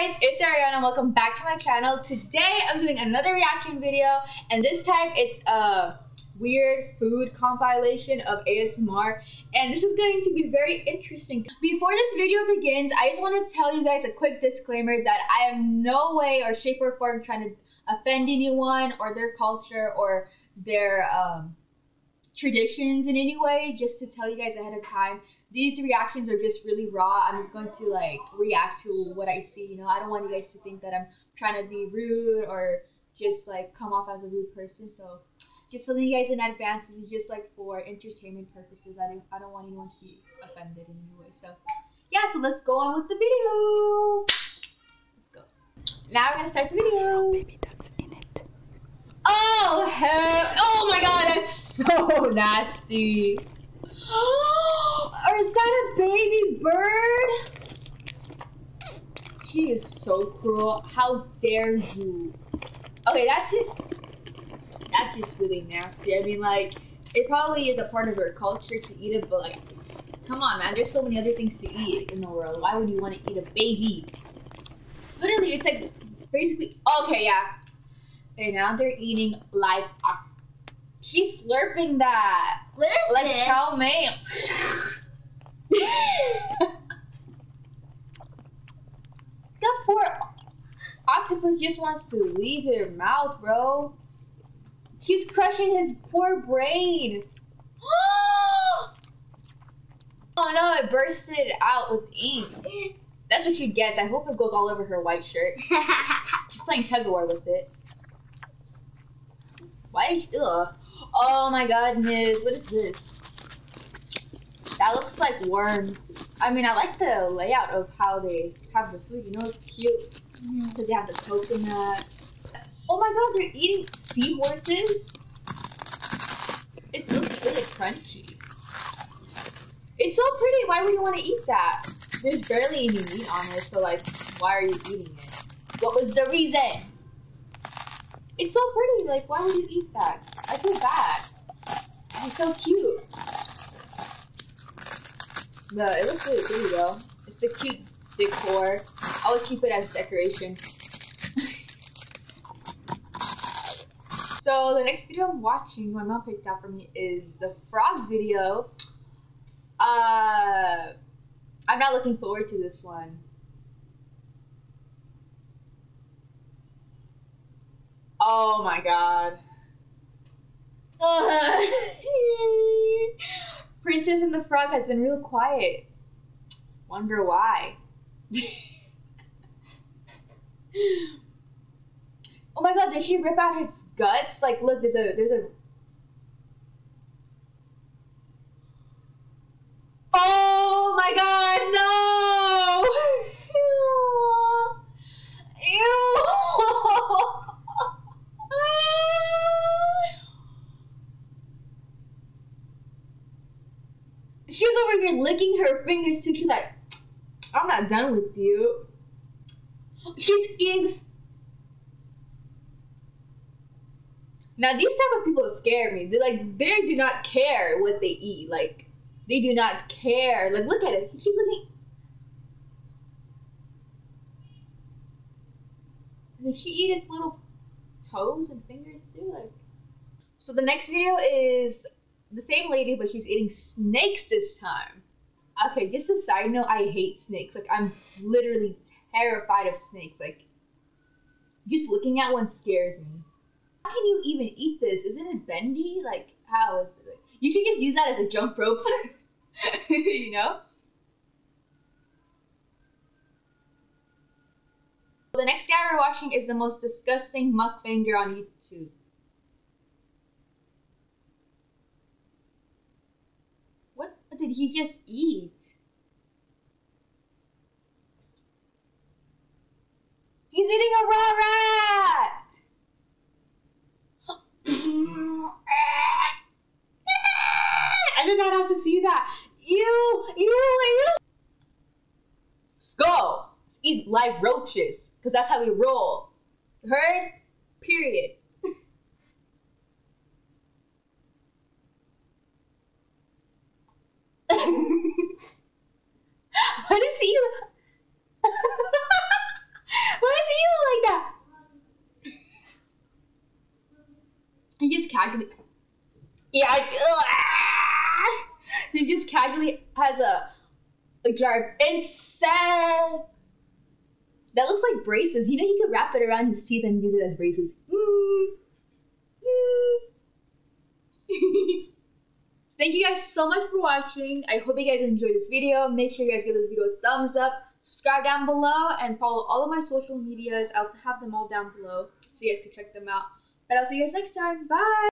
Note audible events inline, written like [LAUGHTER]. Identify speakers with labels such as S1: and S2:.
S1: guys, it's Aryana. Welcome back to my channel. Today I'm doing another reaction video, and this time it's a weird food compilation of ASMR, and this is going to be very interesting. Before this video begins, I just want to tell you guys a quick disclaimer that I am no way or shape or form trying to offend anyone or their culture or their um, traditions in any way, just to tell you guys ahead of time these reactions are just really raw. I'm just going to like react to what I see. You know, I don't want you guys to think that I'm trying to be rude or just like come off as a rude person. So just telling you guys in advance, this is just like for entertainment purposes. I don't, I don't want anyone to be offended in any way. So yeah, so let's go on with the video. Let's go. Now we're gonna start the video.
S2: Baby ducks in it.
S1: Oh hell! Oh my god, that's so [LAUGHS] nasty. Is that a baby bird? She is so cruel. How dare you? Okay, that's just that's just really nasty. I mean, like, it probably is a part of her culture to eat it, but like, come on, man. There's so many other things to eat in the world. Why would you want to eat a baby? Literally, it's like basically. Okay, yeah. Okay, now they're eating live. She's slurping that.
S3: Listen.
S1: Like chow mein. that poor octopus just wants to leave her mouth, bro. She's crushing his poor brain. [GASPS] oh no, it bursted out with ink. That's what she gets. I hope it goes all over her white shirt. [LAUGHS] She's playing tug of war with it. Why is ugh. Oh my goodness, what is this? That looks like worms. I mean, I like the layout of how they have the food. You know, it's cute -hmm. they have the coconut. Oh my god, they're eating seahorses. It looks really crunchy. It's so pretty. Why would you want to eat that? There's barely any meat on it, so like, why are you eating it? What was the reason? It's so pretty. Like, why would you eat that? I feel bad. It's so cute. No, it looks really pretty though. It's a cute decor. I would keep it as decoration. so the next video I'm watching, my mom picked out for me, is the frog video. Uh, I'm not looking forward to this one. Oh my god. [LAUGHS] Princess and the Frog has been real quiet. Wonder why. [LAUGHS] oh my god, did she rip out his guts? Like, look, there's a, there's a... Oh my god, no! [LAUGHS] She's over here licking her fingers too. She's like, I'm not done with you. She's eating. Now these type of people scare me. They like they do not care what they eat. Like they do not care. Like look at it. She's looking. Does she eat its little toes and fingers too? Like. So the next video is the same lady, but she's eating snakes this time. Okay, just a side note, I hate snakes. Like, I'm literally terrified of snakes. Like, just looking at one scares me. How can you even eat this? Isn't it bendy? Like, how is it? You could just use that as a jump rope. [LAUGHS] you know? The next guy we're watching is the most disgusting mukbanger on YouTube. What did he just eat? like roaches, because that's how we roll. Heard? Period. [LAUGHS] what is [LAUGHS] he? what is he like that? He just casually. Yeah, I. Ugh, ah! he just casually has a a jar of incense. That looks like braces. You know, he could wrap it around his teeth and use it as braces. [LAUGHS] Thank you guys so much for watching. I hope you guys enjoyed this video. Make sure you guys give this video a thumbs up. Subscribe down below and follow all of my social medias. I'll have them all down below so you guys can check them out. But I'll see you guys next time. Bye!